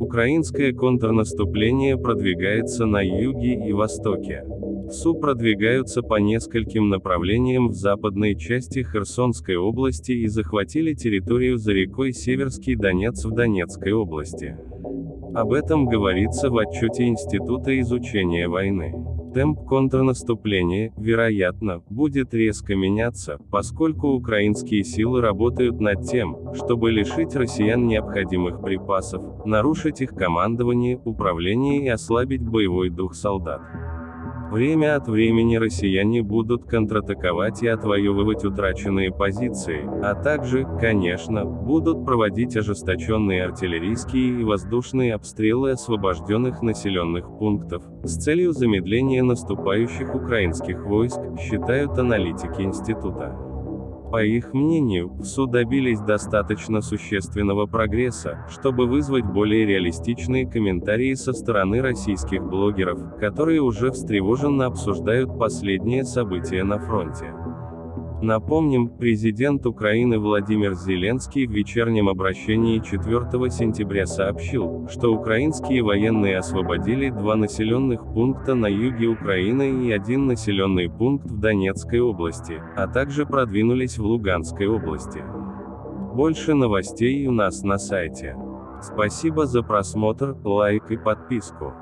Украинское контрнаступление продвигается на юге и востоке. СУ продвигаются по нескольким направлениям в западной части Херсонской области и захватили территорию за рекой Северский Донец в Донецкой области. Об этом говорится в отчете Института изучения войны. Темп контрнаступления, вероятно, будет резко меняться, поскольку украинские силы работают над тем, чтобы лишить россиян необходимых припасов, нарушить их командование, управление и ослабить боевой дух солдат. Время от времени россияне будут контратаковать и отвоевывать утраченные позиции, а также, конечно, будут проводить ожесточенные артиллерийские и воздушные обстрелы освобожденных населенных пунктов, с целью замедления наступающих украинских войск, считают аналитики института. По их мнению, в СУ добились достаточно существенного прогресса, чтобы вызвать более реалистичные комментарии со стороны российских блогеров, которые уже встревоженно обсуждают последние события на фронте. Напомним, президент Украины Владимир Зеленский в вечернем обращении 4 сентября сообщил, что украинские военные освободили два населенных пункта на юге Украины и один населенный пункт в Донецкой области, а также продвинулись в Луганской области. Больше новостей у нас на сайте. Спасибо за просмотр, лайк и подписку.